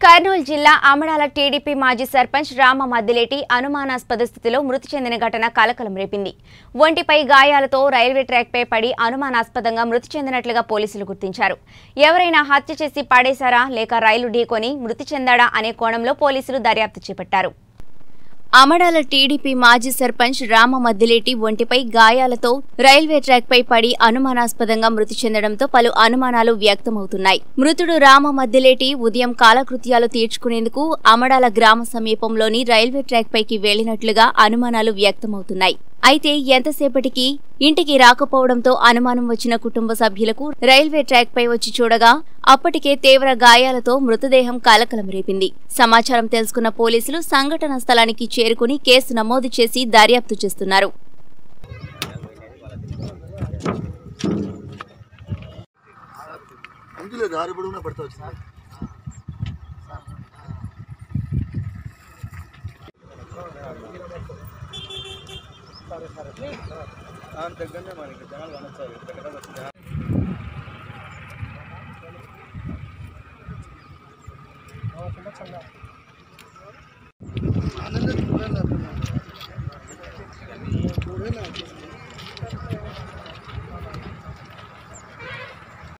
కర్నూలు జిల్లా అమడాల టీడీపీ మాజీ సర్పంచ్ రామ మద్దిలేటి అనుమానాస్పద స్థితిలో మృతి చెందిన ఘటన కలకలం రేపింది. ఒంటిపై గాయాలతో రైల్వే ట్రాక్పై పడి అనుమానాస్పదంగా మృతి చెందినట్లుగా పోలీసులు గుర్తించారు. ఎవరైనా హత్య చేసి పాడేశారా లేక రైలు ఢీకొని మృతి చెందాడా అనే కోణంలో పోలీసులు దర్యాప్తు చేపట్టారు. అమడాల టీడీపీ మాజీ సర్పంచ్ రామ మద్దిలేటి ఒంటిపై గాయాలతో రైల్వే ట్రాక్పై పడి అనుమానాస్పదంగా మృతి చెందడంతో పలు అనుమానాలు వ్యక్తమవుతున్నాయి. మృతుడు రామ మద్దిలేటి ఉదయం కాలకృత్యాలు తీర్చుకునేందుకు అమడాల గ్రామ సమీపంలోని రైల్వే ట్రాక్పైకి వెళ్ళినట్లుగా అనుమానాలు వ్యక్తమవుతున్నాయి. అయితే ఎంతసేపటికి ఇంటికి రాకపోవడంతో అనుమానం వచ్చిన కుటుంబ సభ్యులకు రైల్వే ట్రాక్ పై వచ్చి చూడగా అప్పటికే తీవ్ర గాయాలతో మృతదేహం కలకలం రేపింది. సమాచారం తెలుసుకున్న పోలీసులు సంఘటన స్థలానికి చేరుకుని కేసు నమోదు చేసి దర్యాప్తు చేస్తున్నారు. పడతా వచ్చింది దగ్గరనే మనకి జనాలు కనొచ్చారు దగ్గర వస్తుంది ఆనంద